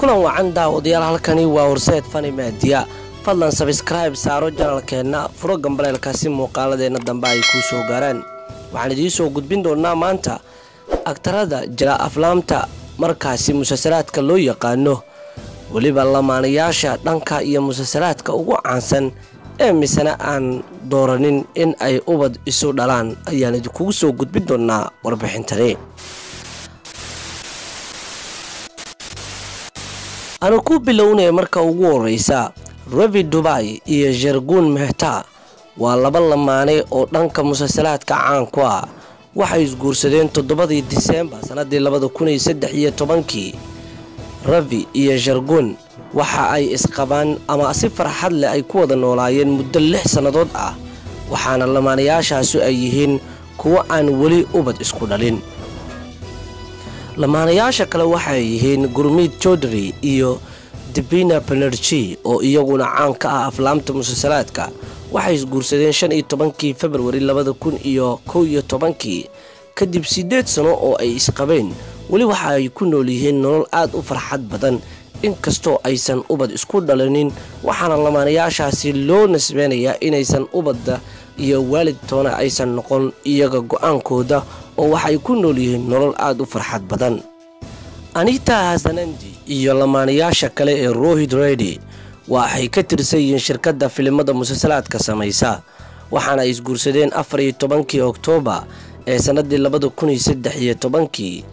kulan wacan daawadayaal halkani waa horseed fani maadiya fadlan sabskraibe saaro janalkeenna furo gambaleelka si muuqaaladeenna dambe ay kuu soo gaaraan waxaan idiin soo gudbin doonaa maanta agtarada jira aflaamta markaasi musasalaadka loo yaqaano. Weliba lamaanayaasha dhanka iyo musasalaadka ugu caansan ee misena aan dooranin in ay ubad isu dhalaan ayaan idinkugu soo gudbin doonaa warbixintani anu ku bilownaya marka ugu horeysa ravi dubai iyo sharguun mehta waa laba lamaane oo dhanka musasalaadka caan ku ah. Waxay isguursadeen toddobadii diseembar sannadii labada kun iyo saddex iyo tobankii. Ravi iyo sharguun waxa ay isqabaan ama si farxad leh ay ku wada noolaayeen muddo lix sannadood ah waxaana lamaanayaashaasu ay yihiin kuwo aan weli ubad isku dhalin lamaanayaasha kale waxay yihiin gurmiid jodary iyo dibina banerji oo iyaguna caan ka ah aflaamta musasalaadka waxay isguursadeen shan iyo tobankii februari labada kun iyo kow iyo tobankii kadib siddeed sano oo ay isqabeen. Weli waxa ay ku nool yihiin nolol aad u farxad badan. Inkastoo aysan ubad isku dhalinin waxaana lamaanayaashaasi loo nisbeynayaa inaysan ubadda iyo waalidtoona aysan noqon iyaga go'aankooda oo waxay ku nool yihiin nolol aad u farxad badan. Anita hasanandi iyo lamaanayaasha kale ee rohid redi waxay ka tirsan yihiin shirkadda filimada musasalaadka samaysa waxaana ay isguursadeen afar iyo tobankii oktoobar ee sannadii labada kun iyo saddex iyo tobankii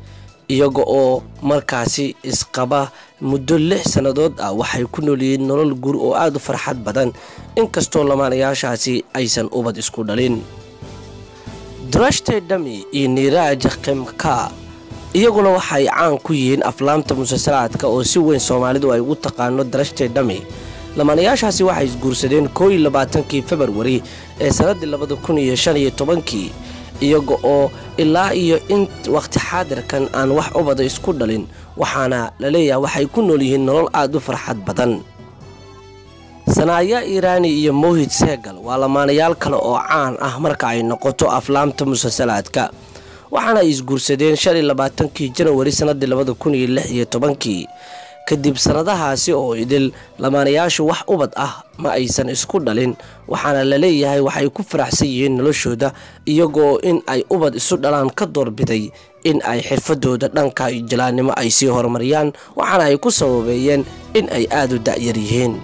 iyaga oo markaasi isqaba muddo lix sannadood ah waxay ku noolyihiin nolol guur oo aada u farxad badan. Inkastoo lamaanayaashaasi aysan ubad isku dhalin drashte dhami iyo niraaj khimka iyaguna waxay caan ku yihiin aflaamta musasalaadka oo si weyn soomaalidu ay ugu taqaano drashte dhami. Lamaanayaashaasi waxay isguursadeen koo iyo labaatankii februari ee sannadii labada kun iyo shan iyo tobankii iyaga oo ilaa iyo in waqti xaadirkan aan wax ubada isku dhalin waxaana la leeyahay waxay ku nool yihiin nolol aada u farxad badan sanaaya iiraani iyo mohid segal waa lamaanayaal kale oo caan ah marka ay noqoto aflaamta musasalaadka waxaana ay isguursadeen shan iyo labaatankii janawari sannadii labada kun iyo lix iyo tobankii. Kadib sannadahaasi oo idil lamaanayaashu wax ubad ah ma aysan isku dhalin waxaana la leeyahay waxay ku faraxsan yihiin noloshooda iyagoo in ay ubad isu dhalaan ka doorbiday in ay xirfadooda dhanka jalaannimo ay sii horumariyaan waxaana ay ku sababeeyeen in ay aada u da'yar yihiin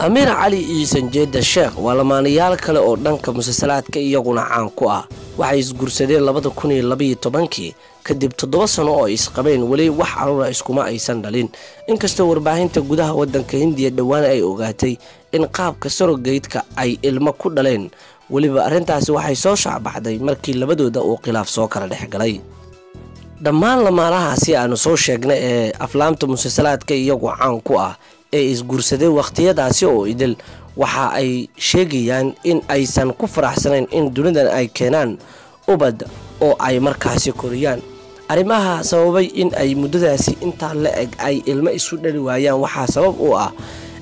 amiir cali iyo sanjeeda sheekh waa lamaanayaal kale oo dhanka musasalaadka iyaguna caan ku ah. Waxay isguursadeen labada kun iyo labaiyo tobankii kadib toddoba sano oo ay isqabeen weli wax caruura iskuma aysan dhalin. Inkastoo warbaahinta gudaha waddanka hindiya dhowaan ay ogaatay in qaabka sorogeydka ay ilmo ku dhaleen. Weliba arrintaasi waxay soo shaacbaxday markii labadooda uu khilaaf soo kala dhex galay. Dhammaan lamaanahaasi aanu soo sheegnay ee aflaamta musasalaadka iyagu caan ku ah ee isguursadeen wakhtiyadaasi oo idil waxa ay sheegayaan in aysan ku faraxsanayn in dunidan ay keenaan ubad oo ay markaasi koriyaan. Arrimaha sababay in ay muddadaasi intaa la eg ay ilmo isu dhali waayaan waxaa sabab u ah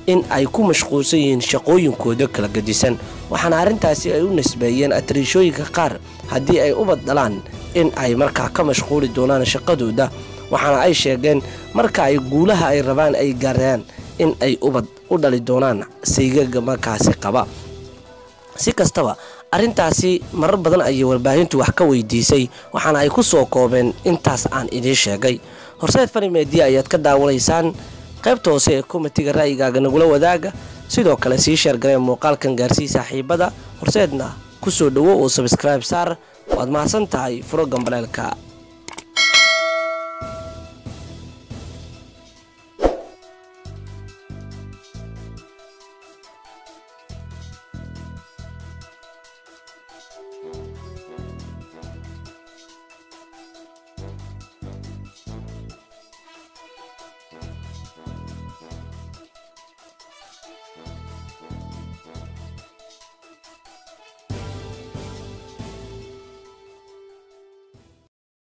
in ay ku mashquulsan yihiin shaqooyinkooda kala gadisan. Waxaana arrintaasi ay u nisbeeyeen atariishooyinka qaar haddii ay ubad dhalaan in ay markaa ka mashquuli doonaan shaqadooda. Waxaana ay sheegeen marka ay guulaha ay rabaan ay gaaraan in ay ubad u dhali doonaan saygaga markaasi qaba. Si kastaba arrintaasi marar badan ayay warbaahintu wax ka weydiisay waxaana ay ku soo koobeen intaas aan idiin sheegay. Horseed fani meediya ayaad ka daawanaysaan qaybta hoose ee komitiga ra'yigaaga nagula wadaaga sidoo kale sii sheergareen muuqaalkan gaarsii saaxiibada horseedna ku soo dhowo oo sabskraibe saar waad mahadsan tahay furo gambaleelka